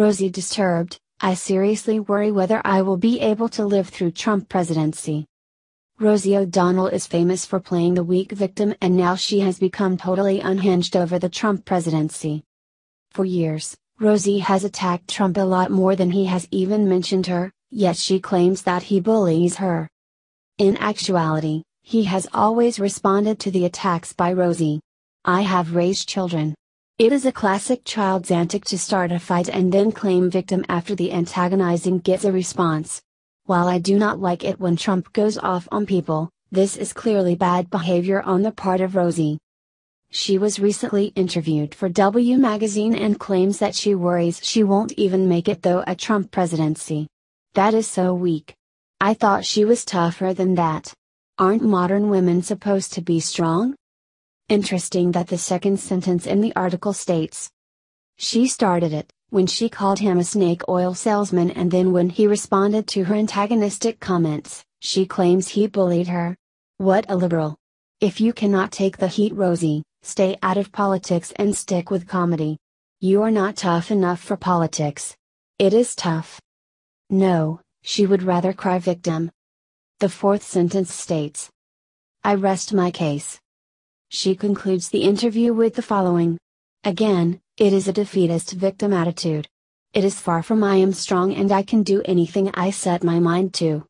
Rosie disturbed, I seriously worry whether I will be able to live through Trump presidency. Rosie O'Donnell is famous for playing the weak victim and now she has become totally unhinged over the Trump presidency. For years, Rosie has attacked Trump a lot more than he has even mentioned her, yet she claims that he bullies her. In actuality, he has always responded to the attacks by Rosie. I have raised children. It is a classic child's antic to start a fight and then claim victim after the antagonizing gets a response. While I do not like it when Trump goes off on people, this is clearly bad behavior on the part of Rosie. She was recently interviewed for W Magazine and claims that she worries she won't even make it though a Trump presidency. That is so weak. I thought she was tougher than that. Aren't modern women supposed to be strong? Interesting that the second sentence in the article states She started it, when she called him a snake oil salesman and then when he responded to her antagonistic comments, she claims he bullied her. What a liberal. If you cannot take the heat, Rosie, Stay out of politics and stick with comedy. You are not tough enough for politics. It is tough. No, she would rather cry victim. The fourth sentence states I rest my case. She concludes the interview with the following Again, it is a defeatist victim attitude. It is far from I am strong and I can do anything I set my mind to.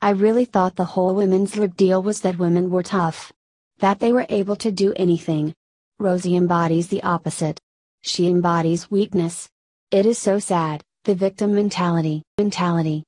I really thought the whole women's lib deal was that women were tough that they were able to do anything. Rosie embodies the opposite. She embodies weakness. It is so sad, the victim mentality. Mentality.